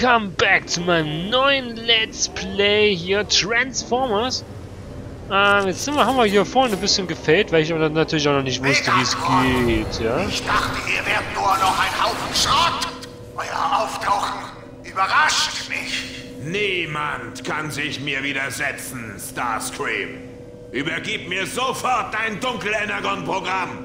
Welcome back zu meinem neuen Let's Play hier Transformers. Ähm, jetzt sind wir, haben wir hier vorne ein bisschen gefällt, weil ich aber natürlich auch noch nicht wusste, wie es geht, ja? Ich dachte, ihr wärt nur noch ein Haufen Schrott. Euer Auftauchen überrascht mich. Niemand kann sich mir widersetzen, Starscream. Übergib mir sofort dein Dunkel-Energon-Programm.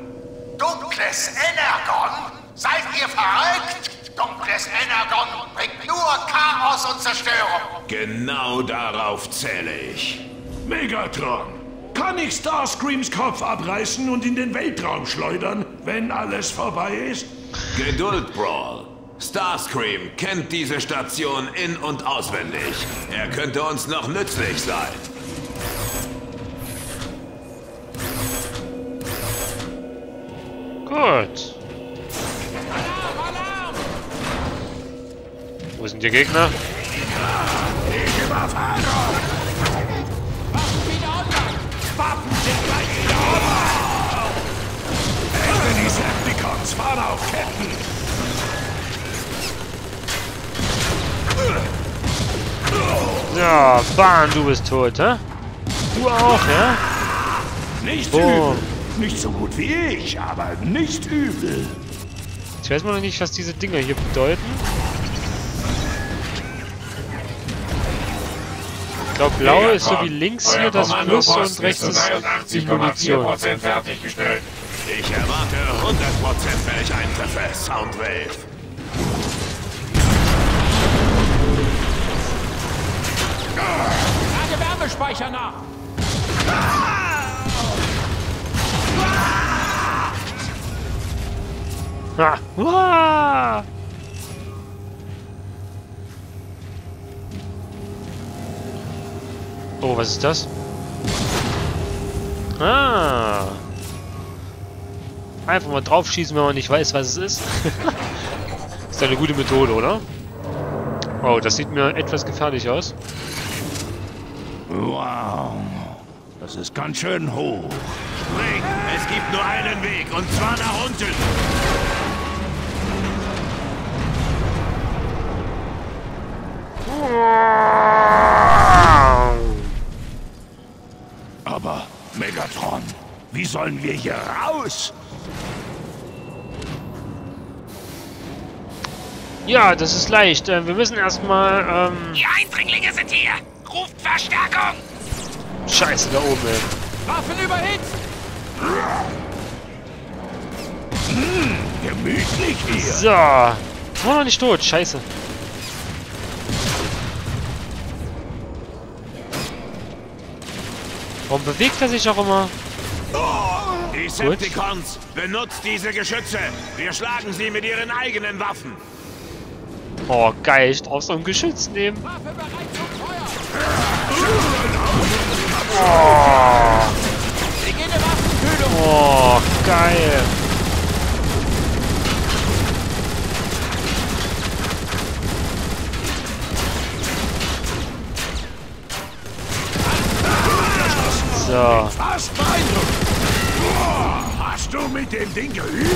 Dunkles Energon? Seid ihr verrückt? Dunkles Energon bringt nur Chaos und Zerstörung. Genau darauf zähle ich. Megatron, kann ich Starscreams Kopf abreißen und in den Weltraum schleudern, wenn alles vorbei ist? Geduld, Brawl. Starscream kennt diese Station in- und auswendig. Er könnte uns noch nützlich sein. Gut. Wo sind die Gegner? Ja, Bahn, du bist tot, hä? Du auch, ja? Nicht Boom. übel. Nicht so gut wie ich, aber nicht übel. Ich weiß mal noch nicht, was diese Dinger hier bedeuten. Ich glaube, blau ist so wie links hier das Plus und rechts ist die Munition. 83,4% fertiggestellt. Ich erwarte 100% Welcheintreffe, Soundwave. Lage Wärmespeicher nach! Ah. Uah. Oh, was ist das? Ah. Einfach mal draufschießen, wenn man nicht weiß, was es ist. ist eine gute Methode, oder? Oh, das sieht mir etwas gefährlich aus. Wow. Das ist ganz schön hoch. Spring! Es gibt nur einen Weg, und zwar nach unten. Aber, Megatron, wie sollen wir hier raus? Ja, das ist leicht. Äh, wir müssen erstmal, ähm... Die Eindringlinge sind hier. Ruft Verstärkung. Scheiße, da oben, ey. Waffen überhitzt! Gemütlich hier. So. War noch nicht tot. Scheiße. Warum bewegt er sich auch immer? Decepticons, benutzt diese Geschütze. Wir schlagen sie mit ihren eigenen Waffen. Oh, geil. Ich darf so ein Geschütz nehmen. Waffe bereit zum Feuer! Beginne Waffenkühlung! Oh, geil. So. Fast Hast du mit dem Ding geübt?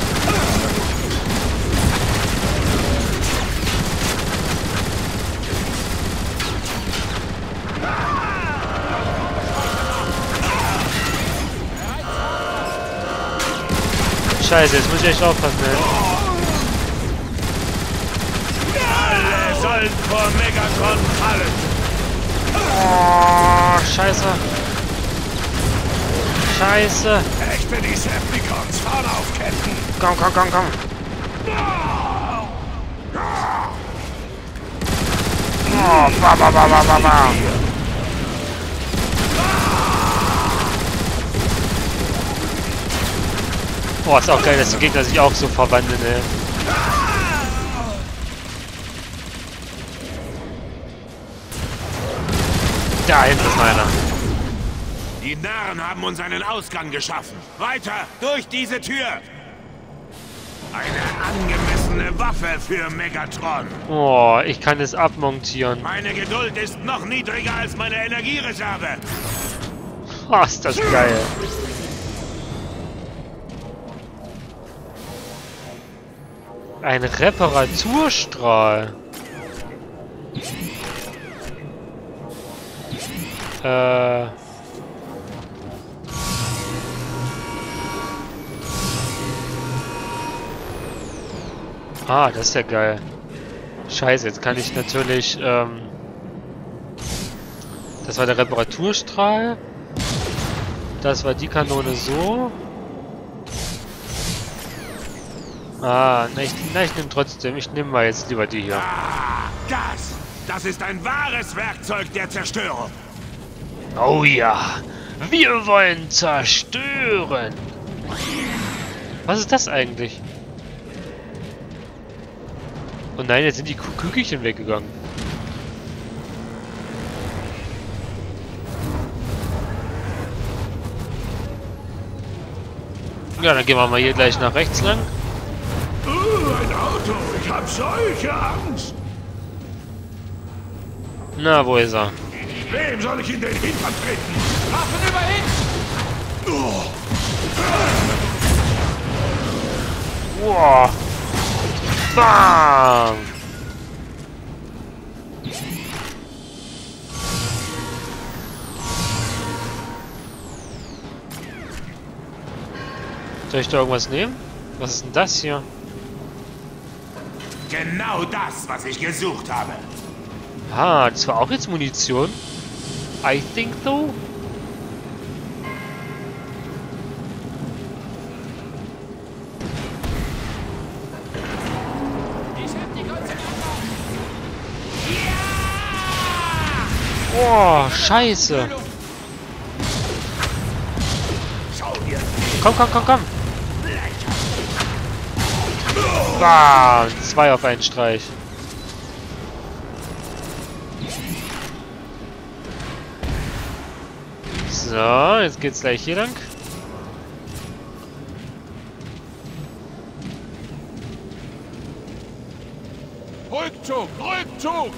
Scheiße, jetzt muss ich echt aufpassen, ey. Alle sollen vor Megatron fallen. Oh, scheiße. Scheiße. Echte Decepticons fahren auf Ketten. Komm, komm, komm, komm. Oh, ba, ba, ba, ba, ba, ba. Oh, ist auch geil, dass die Gegner sich auch so verwandeln, ey. Da hinten ist einer. Die Narren haben uns einen Ausgang geschaffen. Weiter, durch diese Tür! Eine angemessene Waffe für Megatron. Oh, ich kann es abmontieren. Meine Geduld ist noch niedriger als meine Energiereserve. Oh, ist das geil. Ein Reparaturstrahl. Äh... Ah, das ist ja geil. Scheiße, jetzt kann ich natürlich, ähm... Das war der Reparaturstrahl. Das war die Kanone so. Ah, na ich, na, ich nehme trotzdem. Ich nehme mal jetzt lieber die hier. Ah, das! Das ist ein wahres Werkzeug der Zerstörung. Oh ja, wir wollen zerstören. Was ist das eigentlich? Oh nein, jetzt sind die Kü- Kügelchen weggegangen. Ja, dann gehen wir mal hier gleich nach rechts lang. Uh, ein Auto. Ich hab solche Angst. Na, wo ist er? Wem soll ich in den Hintern treten? Waffen über hin! Wow. Bam! Soll ich da irgendwas nehmen? Was ist denn das hier? Genau das, was ich gesucht habe. Ah, das war auch jetzt Munition. I think so. Oh, scheiße. Komm, komm, komm, komm. Bam, zwei auf einen Streich. So, jetzt geht's gleich hier lang. Rückzug! Rückzug!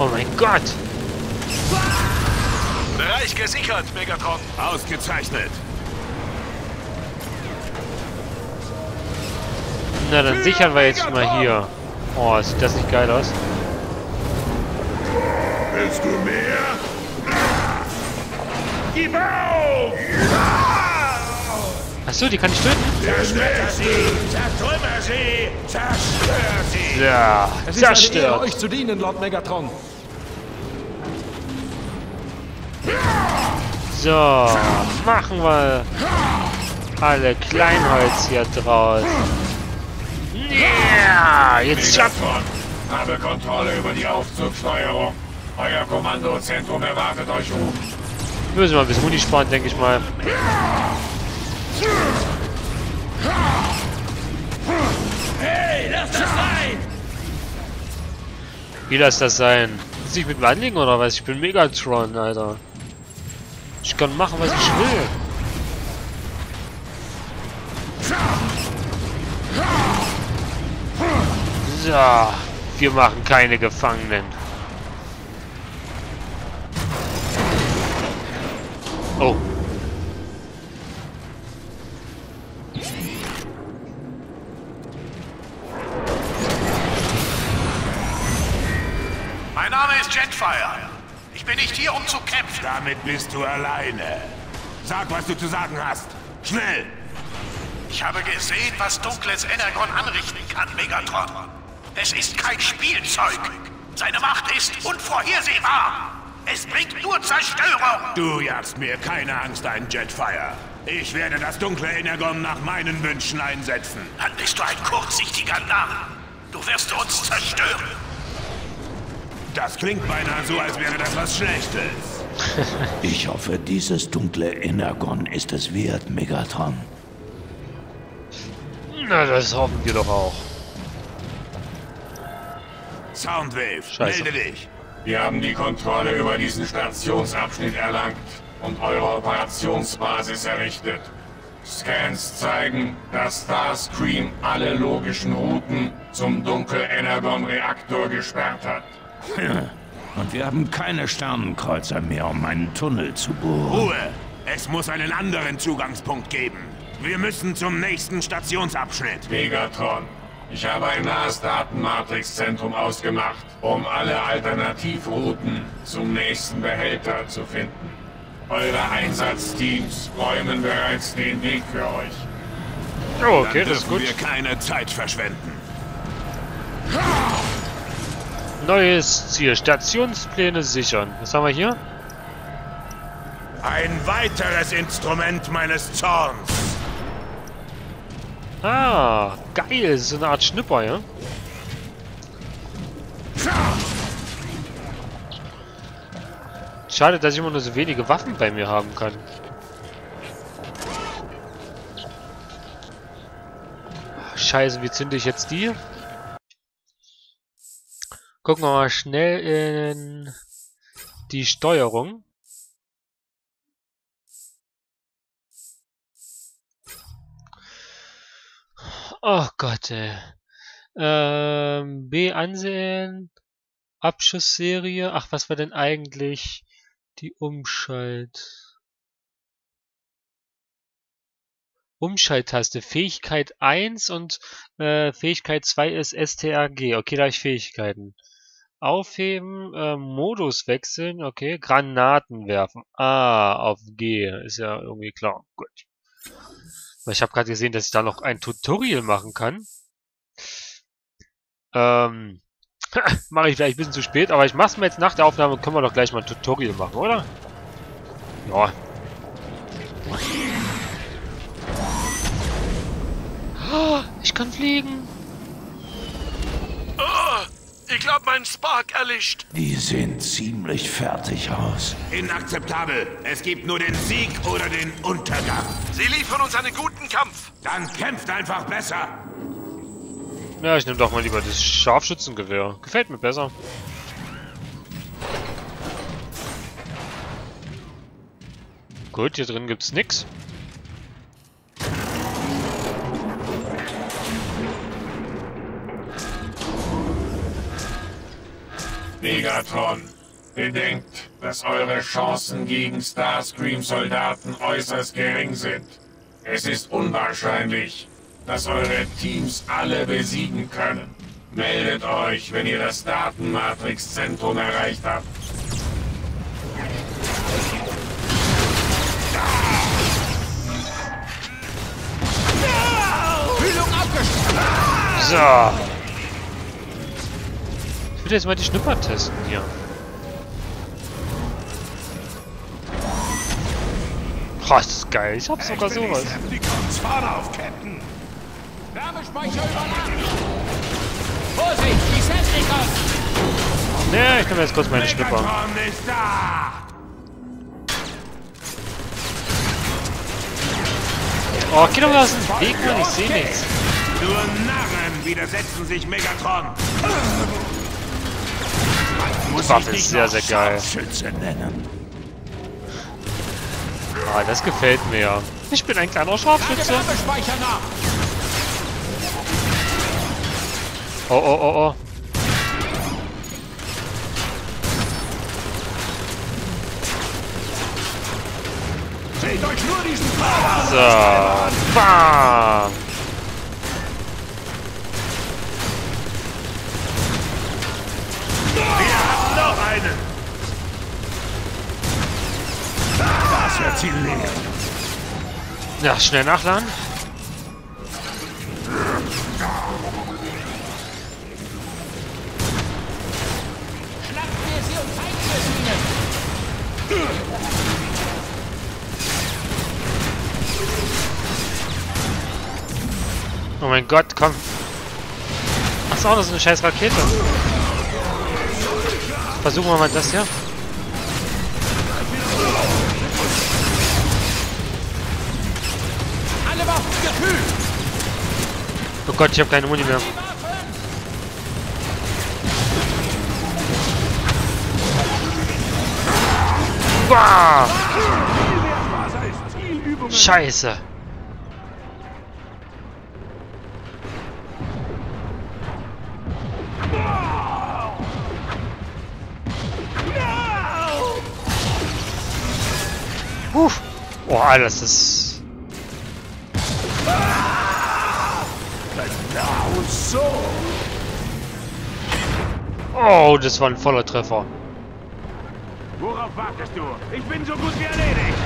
Oh mein Gott. Bereich gesichert, Megatron. Ausgezeichnet. Na, dann sichern wir jetzt schon mal hier. Oh, sieht das nicht geil aus? Willst du mehr? Gib auf! Achso, die kann ich töten? Der Nächste! Zertrümmer sie! Zerstör sie! Ja, Es ist eine Ehre, zerstört. euch zu dienen, Lord Megatron. So, machen wir alle Kleinholz hier draus. Ja, jetzt Megatron, habe Kontrolle über die Aufzugsteuerung. Euer Kommandozentrum erwartet euch oben. Müssen wir ein bisschen Muni sparen, denke ich mal. Hey, lass das sein! Wie lass das sein? Muss ich mit mir anlegen oder was? Ich bin Megatron, Alter. Ich kann machen, was ich will. So, wir machen keine Gefangenen. Oh, bin nicht hier, um zu kämpfen. Damit bist du alleine. Sag, was du zu sagen hast. Schnell! Ich habe gesehen, was dunkles Energon anrichten kann, Megatron. Es ist kein Spielzeug. Seine Macht ist unvorhersehbar. Es bringt nur Zerstörung. Du jagst mir keine Angst ein, Jetfire. Ich werde das dunkle Energon nach meinen Wünschen einsetzen. Dann bist du ein kurzsichtiger Narr. Du wirst uns zerstören. Das klingt beinahe so, als wäre das was Schlechtes. Ich hoffe, dieses dunkle Energon ist es wert, Megatron. na das hoffen wir doch auch. Soundwave, Scheiße. melde dich. Wir haben die Kontrolle über diesen Stationsabschnitt erlangt und eure Operationsbasis errichtet. Scans zeigen, dass Starscream alle logischen Routen zum Dunkel-Energon-Reaktor gesperrt hat. Und wir haben keine Sternenkreuzer mehr, um einen Tunnel zu bohren. Ruhe! Es muss einen anderen Zugangspunkt geben. Wir müssen zum nächsten Stationsabschnitt. Megatron, Ich habe ein nahes Datenmatrix-Zentrum ausgemacht, um alle Alternativrouten zum nächsten Behälter zu finden. Eure Einsatzteams räumen bereits den Weg für euch. Oh, okay, Dann das ist dürfen gut. wir keine Zeit verschwenden. Neues Ziel. Stationspläne sichern. Was haben wir hier? Ein weiteres Instrument meines Zorns. Ah, geil. Das ist eine Art Schnipper, ja? Schade, dass ich immer nur so wenige Waffen bei mir haben kann. Scheiße, wie zünde ich jetzt die? Gucken wir mal schnell in die Steuerung. Oh Gott, ey. Ähm, B ansehen. Abschussserie. Ach, was war denn eigentlich die Umschalt? Umschalttaste. Fähigkeit 1 und äh, Fähigkeit 2 ist STRG. Okay, da habe ich Fähigkeiten. Aufheben, äh, Modus wechseln, okay. Granaten werfen. Ah, auf G. Ist ja irgendwie klar. Gut. Ich habe gerade gesehen, dass ich da noch ein Tutorial machen kann. Ähm, mache ich vielleicht ein bisschen zu spät, aber ich mache es mir jetzt nach der Aufnahme, können wir doch gleich mal ein Tutorial machen, oder? Ja. Oh, Ich kann fliegen. Oh, ich glaube, mein Spark erlischt. Die sehen ziemlich fertig aus. Inakzeptabel. Es gibt nur den Sieg oder den Untergang. Sie liefern uns einen guten Kampf. Dann kämpft einfach besser. Ja, ich nehme doch mal lieber das Scharfschützengewehr. Gefällt mir besser. Gut, hier drin gibt's nix. Megatron, bedenkt, dass eure Chancen gegen Starscream-Soldaten äußerst gering sind. Es ist unwahrscheinlich, dass eure Teams alle besiegen können. Meldet euch, wenn ihr das Datenmatrix-Zentrum erreicht habt. So. Ich will jetzt mal die Schnupper testen hier. Ist das geil. Ich hab sogar sowas. Wärmespeicher überladen! Vorsicht, die Decepticons! Ne, ich nehme jetzt kurz meine Schnupper. Ist! Oh, geh doch mal aus dem Weg, Mann. Ich sehe nichts. Nur Narren widersetzen sich Megatron. Die Waffe ist sehr, sehr geil. Ah, das gefällt mir ja. Ich bin ein kleiner Scharfschütze. Oh, oh, oh, oh. Seht euch nur diesen Fahrer So. Bam. Ja, schnell nachladen. Oh mein Gott, komm. Ach so, das ist eine scheiß Rakete. Versuchen wir mal das hier. Oh Gott, ich habe keine Muni mehr. Scheiße. Uff. Oh, alles ist... so Oh, das war ein voller Treffer. Worauf wartest du? Ich bin so gut wie erledigt.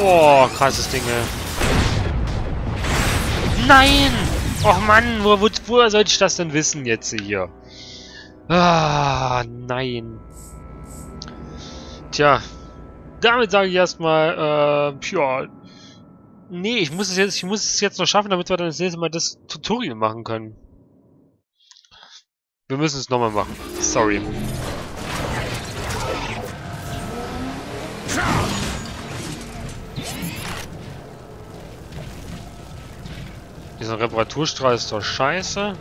Oh, krasses Ding, ey. Nein! Och Mann, wo, wo, woher soll ich das denn wissen jetzt hier? Ah, nein. Tja. Damit sage ich erstmal, äh, ja. Nee, ich muss es jetzt, ich muss es jetzt noch schaffen, damit wir dann das nächste Mal das Tutorial machen können. Wir müssen es nochmal machen. Sorry. Dieser Reparaturstrahl ist doch scheiße.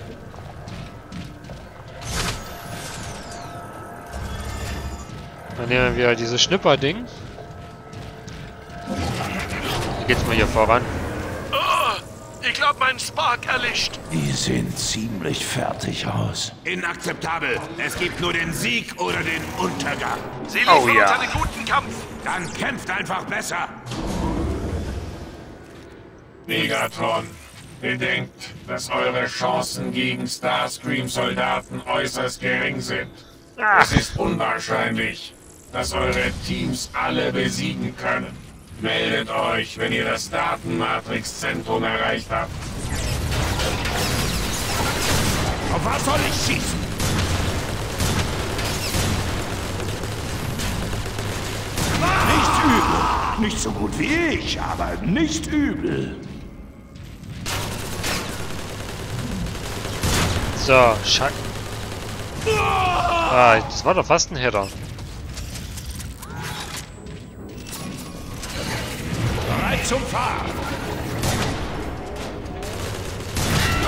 Dann nehmen wir dieses Schnipperding. Wie geht's mal hier voran? Oh, ich glaube, mein Spark erlischt. Die sehen ziemlich fertig aus. Inakzeptabel. Es gibt nur den Sieg oder den Untergang. Sie liefern Oh ja. uns einen guten Kampf. Dann kämpft einfach besser. Megatron, bedenkt, dass eure Chancen gegen Starscream-Soldaten äußerst gering sind. Es ist unwahrscheinlich, dass eure Teams alle besiegen können. Meldet euch, wenn ihr das Datenmatrix-Zentrum erreicht habt. Auf was soll ich schießen? Nicht übel. Nicht so gut wie ich, aber nicht übel. So, Schei... Ah, das war doch fast ein Header. Zum Fahren.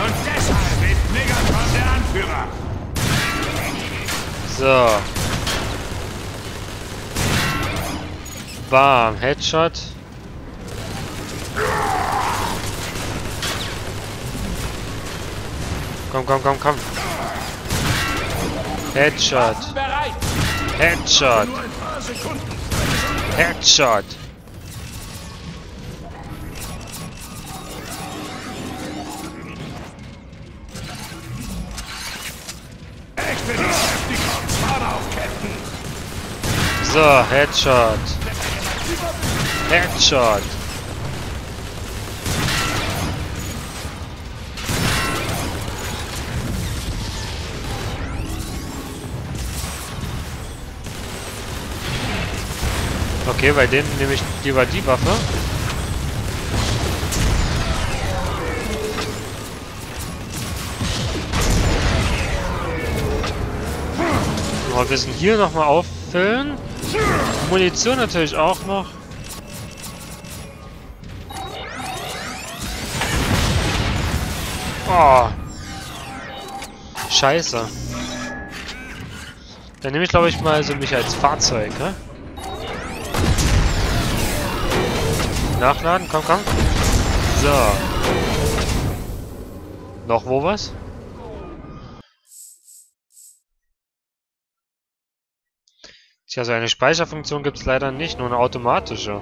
Und deshalb ist Megatron der Anführer. So. Bam, Headshot. Komm, komm, komm, komm. Headshot. Headshot. Headshot. So, Headshot. Headshot. Okay, bei denen nehme ich lieber die Waffe. Wir sind hier nochmal auffüllen. Munition natürlich auch noch. Oh. Scheiße. Dann nehme ich glaube ich mal so mich als Fahrzeug, ne? Nachladen, komm, komm. So. Noch wo was? Tja, so eine Speicherfunktion gibt es leider nicht, nur eine automatische.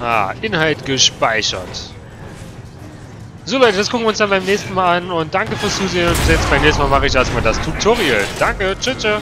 Ah, Inhalt gespeichert. So Leute, das gucken wir uns dann beim nächsten Mal an und danke fürs Zusehen und bis jetzt beim nächsten Mal mache ich erstmal das Tutorial. Danke, tschüss. tschüss.